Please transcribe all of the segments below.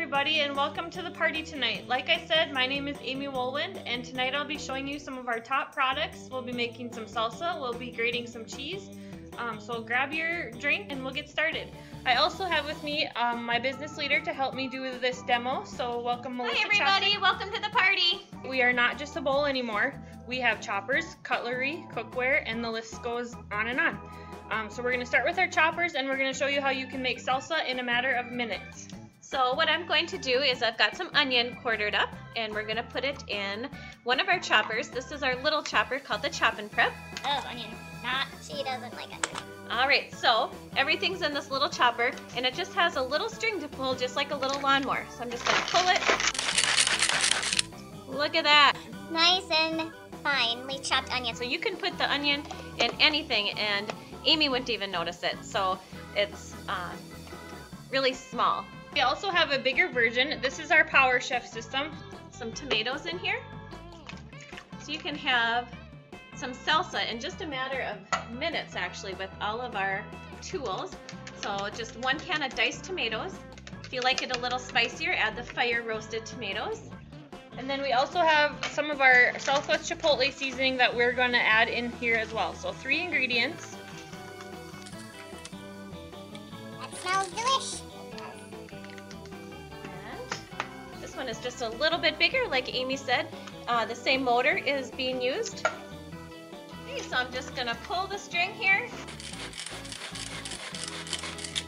everybody, and welcome to the party tonight. Like I said, my name is Amy Wohlwend, and tonight I'll be showing you some of our top products. We'll be making some salsa, we'll be grating some cheese. Um, so grab your drink and we'll get started. I also have with me um, my business leader to help me do this demo. So welcome, Melissa. Hi everybody, welcome to the party. We are not just a bowl anymore. We have choppers, cutlery, cookware, and the list goes on and on. Um, so we're going to start with our choppers, and we're going to show you how you can make salsa in a matter of minutes. So what I'm going to do is I've got some onion quartered up and we're going to put it in one of our choppers. This is our little chopper called the Chop and Prep. Oh, onion. Not, she doesn't like it. All right, so everything's in this little chopper and it just has a little string to pull just like a little lawnmower. So I'm just going to pull it. Look at that. Nice and finely chopped onion. So you can put the onion in anything and Amy wouldn't even notice it. So it's uh, really small. We also have a bigger version. This is our Power Chef system. Some tomatoes in here. So you can have some salsa in just a matter of minutes actually with all of our tools. So just one can of diced tomatoes. If you like it a little spicier, add the fire roasted tomatoes. And then we also have some of our Southwest Chipotle seasoning that we're going to add in here as well. So three ingredients. That smells delish. One is just a little bit bigger, like Amy said. Uh, the same motor is being used. Okay, so I'm just gonna pull the string here.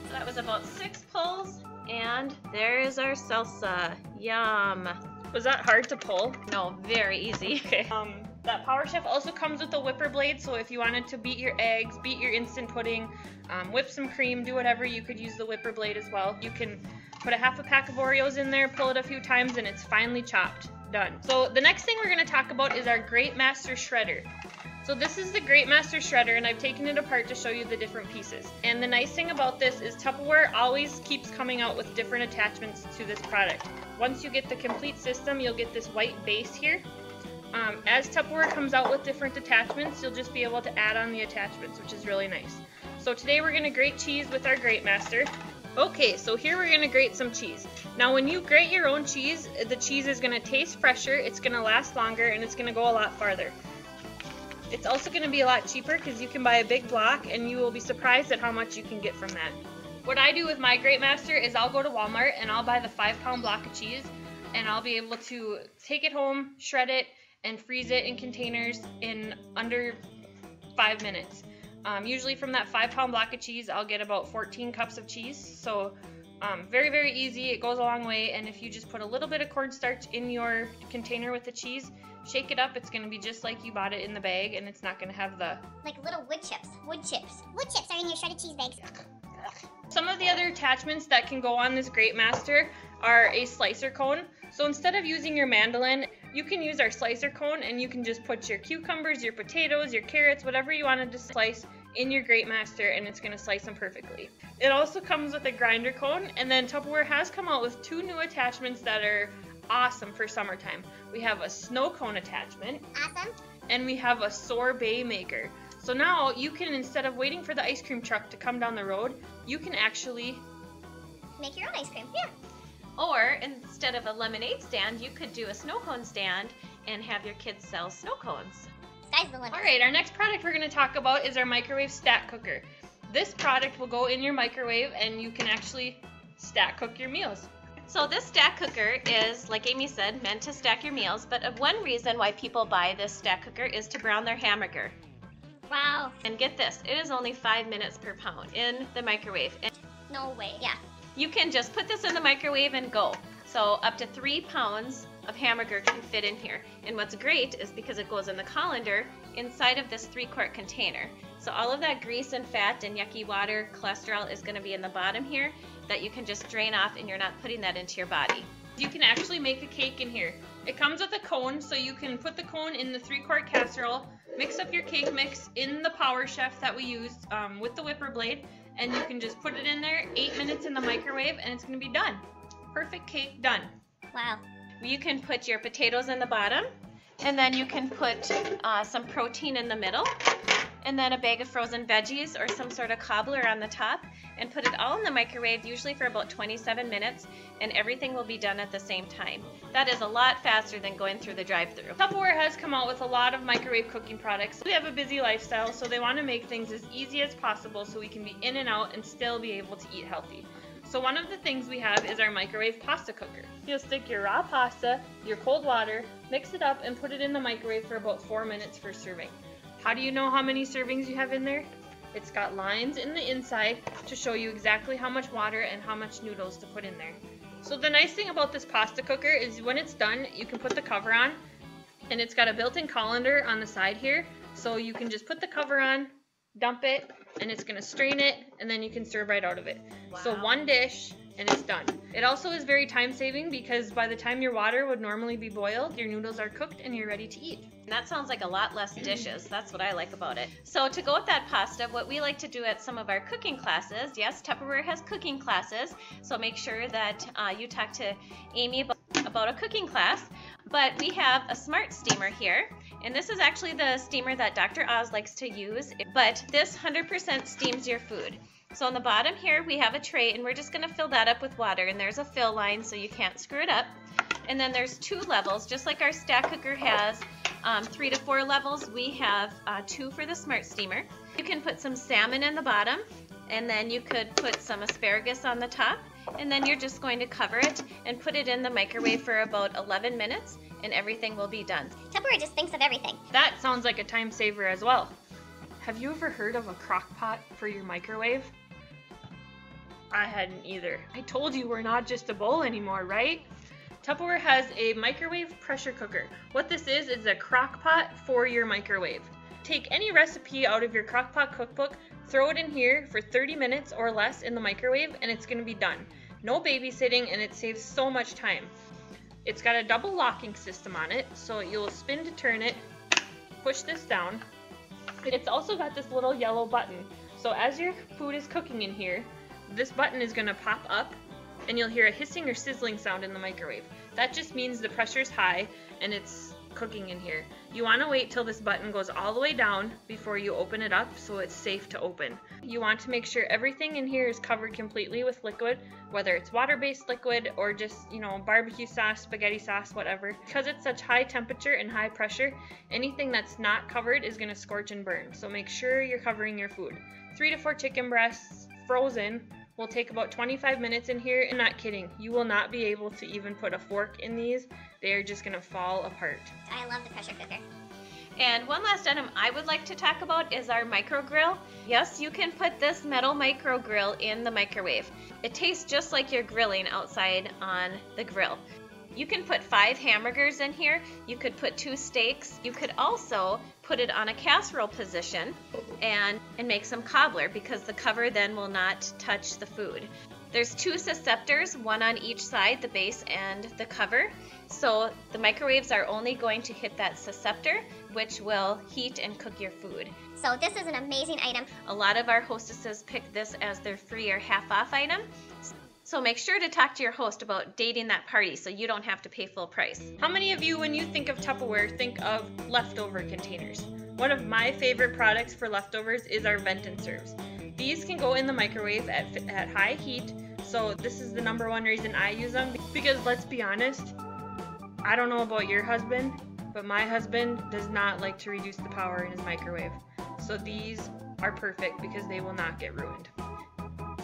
So that was about six pulls, and there is our salsa. Yum. Was that hard to pull? No, very easy. Okay. Um, that Power Chef also comes with a whipper blade, so if you wanted to beat your eggs, beat your instant pudding, um, whip some cream, do whatever, you could use the whipper blade as well. You can put a half a pack of Oreos in there, pull it a few times, and it's finely chopped. Done. So the next thing we're going to talk about is our Grate Master Shredder. So this is the Grate Master Shredder, and I've taken it apart to show you the different pieces. And the nice thing about this is Tupperware always keeps coming out with different attachments to this product. Once you get the complete system, you'll get this white base here. Um, as Tupperware comes out with different attachments, you'll just be able to add on the attachments, which is really nice. So today we're going to grate cheese with our Grate Master. Okay, so here we're going to grate some cheese. Now when you grate your own cheese, the cheese is going to taste fresher, it's going to last longer, and it's going to go a lot farther. It's also going to be a lot cheaper because you can buy a big block and you will be surprised at how much you can get from that. What I do with my Grate Master is I'll go to Walmart and I'll buy the 5 pound block of cheese and I'll be able to take it home, shred it, and freeze it in containers in under 5 minutes. Um, usually from that 5 pound block of cheese I'll get about 14 cups of cheese so um, very very easy it goes a long way and if you just put a little bit of cornstarch in your container with the cheese shake it up it's going to be just like you bought it in the bag and it's not going to have the Like little wood chips. Wood chips. Wood chips are in your shredded cheese bags. some of the other attachments that can go on this Grate Master are a slicer cone so instead of using your mandolin you can use our slicer cone and you can just put your cucumbers your potatoes your carrots whatever you wanted to slice in your Grate Master and it's going to slice them perfectly. It also comes with a grinder cone and then Tupperware has come out with two new attachments that are awesome for summertime. We have a snow cone attachment Awesome. and we have a sorbet maker. So now you can, instead of waiting for the ice cream truck to come down the road, you can actually Make your own ice cream. Yeah. Or instead of a lemonade stand, you could do a snow cone stand and have your kids sell snow cones. Sky's the limit. All right, our next product we're going to talk about is our microwave stack cooker. This product will go in your microwave and you can actually stack cook your meals. So this stack cooker is, like Amy said, meant to stack your meals, but one reason why people buy this stack cooker is to brown their hamburger. Wow. And get this, it is only five minutes per pound in the microwave. And No way. Yeah. you can just put this in the microwave and go. So up to three pounds of hamburger can fit in here. And what's great is because it goes in the colander inside of this three quart container. So all of that grease and fat and yucky water, cholesterol is gonna be in the bottom here that you can just drain off and you're not putting that into your body. You can actually make a cake in here. It comes with a cone, so you can put the cone in the three quart casserole, mix up your cake mix in the Power Chef that we used um, with the whipper blade, and you can just put it in there, eight minutes in the microwave, and it's gonna be done. Perfect cake done. Wow. You can put your potatoes in the bottom, and then you can put uh, some protein in the middle. and then a bag of frozen veggies or some sort of cobbler on the top and put it all in the microwave usually for about 27 minutes and everything will be done at the same time. That is a lot faster than going through the drive-through. Tupperware has come out with a lot of microwave cooking products. We have a busy lifestyle, so they want to make things as easy as possible so we can be in and out and still be able to eat healthy. So one of the things we have is our microwave pasta cooker. You'll stick your raw pasta, your cold water, mix it up and put it in the microwave for about 4 minutes for serving. How do you know how many servings you have in there? It's got lines in the inside to show you exactly how much water and how much noodles to put in there. So the nice thing about this pasta cooker is when it's done, you can put the cover on and it's got a built-in colander on the side here. So you can just put the cover on, dump it, and it's gonna strain it, and then you can serve right out of it. Wow. So one dish, and it's done. It also is very time saving because by the time your water would normally be boiled, your noodles are cooked and you're ready to eat. That sounds like a lot less dishes. That's what I like about it. So to go with that pasta, what we like to do at some of our cooking classes, yes, Tupperware has cooking classes, so make sure that uh, you talk to Amy about, about a cooking class. But we have a smart steamer here, and this is actually the steamer that Dr. Oz likes to use, but this 100% steams your food. So on the bottom here, we have a tray, and we're just gonna fill that up with water, and there's a fill line so you can't screw it up. And then there's two levels, just like our stack cooker has um, three to four levels, we have uh, two for the smart steamer. You can put some salmon in the bottom, and then you could put some asparagus on the top, and then you're just going to cover it and put it in the microwave for about 11 minutes, and everything will be done. Tupperware just thinks of everything. That sounds like a time saver as well. Have you ever heard of a crock pot for your microwave? I hadn't either. I told you we're not just a bowl anymore, right? Tupperware has a microwave pressure cooker. What this is, is a crock pot for your microwave. Take any recipe out of your crock pot cookbook, throw it in here for 30 minutes or less in the microwave, and it's gonna be done. No babysitting, and it saves so much time. It's got a double locking system on it, so you'll spin to turn it, push this down. It's also got this little yellow button. So as your food is cooking in here, this button is going to pop up and you'll hear a hissing or sizzling sound in the microwave. That just means the pressure is high and it's cooking in here. You want to wait till this button goes all the way down before you open it up so it's safe to open. You want to make sure everything in here is covered completely with liquid, whether it's water-based liquid or just, you know, barbecue sauce, spaghetti sauce, whatever. Because it's such high temperature and high pressure, anything that's not covered is going to scorch and burn. So make sure you're covering your food. Three to four chicken breasts, frozen, will take about 25 minutes in here. I'm not kidding. You will not be able to even put a fork in these. They are just going to fall apart. I love the pressure cooker. And one last item I would like to talk about is our micro grill. Yes, you can put this metal micro grill in the microwave. It tastes just like you're grilling outside on the grill. You can put five hamburgers in here. You could put two steaks. You could also put it on a casserole position and, and make some cobbler because the cover then will not touch the food. There's two susceptors, one on each side, the base and the cover. So the microwaves are only going to hit that susceptor, which will heat and cook your food. So this is an amazing item. A lot of our hostesses pick this as their free or half off item. So make sure to talk to your host about dating that party so you don't have to pay full price. How many of you, when you think of Tupperware, think of leftover containers? One of my favorite products for leftovers is our vent and serves. These can go in the microwave at, at high heat, so this is the number one reason I use them because let's be honest, I don't know about your husband, but my husband does not like to reduce the power in his microwave. So these are perfect because they will not get ruined.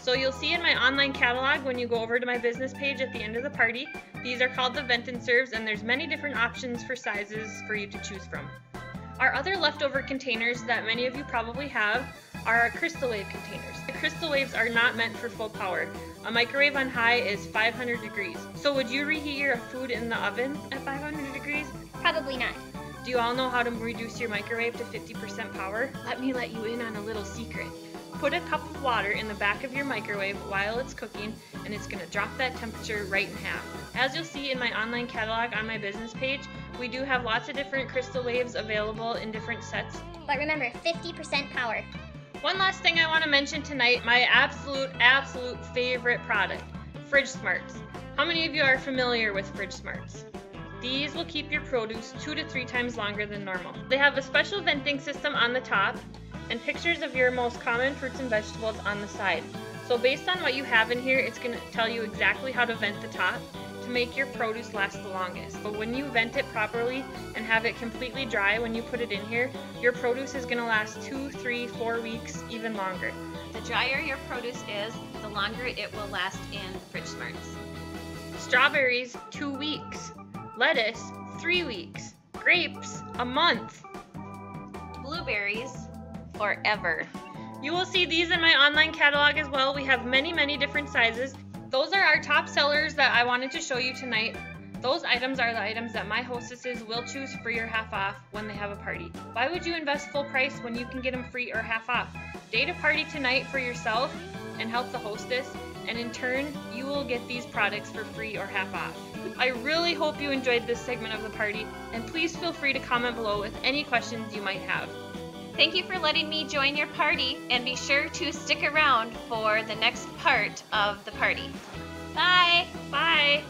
So you'll see in my online catalog when you go over to my business page at the end of the party, these are called the vent and serves and there's many different options for sizes for you to choose from. Our other leftover containers that many of you probably have are our crystal wave containers. The crystal waves are not meant for full power. A microwave on high is 500 degrees. So would you reheat your food in the oven at 500 degrees? Probably not. Do you all know how to reduce your microwave to 50% power? Let me let you in on a little secret. Put a cup of water in the back of your microwave while it's cooking and it's going to drop that temperature right in half. As you'll see in my online catalog on my business page, we do have lots of different crystal waves available in different sets. But remember, 50% power. One last thing I want to mention tonight, my absolute, absolute favorite product, Fridge Smarts. How many of you are familiar with Fridge Smarts? These will keep your produce two to three times longer than normal. They have a special venting system on the top and pictures of your most common fruits and vegetables on the side. So based on what you have in here, it's going to tell you exactly how to vent the top to make your produce last the longest. But when you vent it properly and have it completely dry when you put it in here, your produce is going to last two, three, four weeks, even longer. The drier your produce is, the longer it will last in Fridge Smarts. Strawberries, two weeks. Lettuce, three weeks. Grapes, a month. Blueberries, forever. You will see these in my online catalog as well. We have many, many different sizes. Those are our top sellers that I wanted to show you tonight. Those items are the items that my hostesses will choose free or half off when they have a party. Why would you invest full price when you can get them free or half off? Date a party tonight for yourself and help the hostess, and in turn, you will get these products for free or half off. I really hope you enjoyed this segment of the party, and please feel free to comment below with any questions you might have. Thank you for letting me join your party, and be sure to stick around for the next part of the party. Bye! Bye!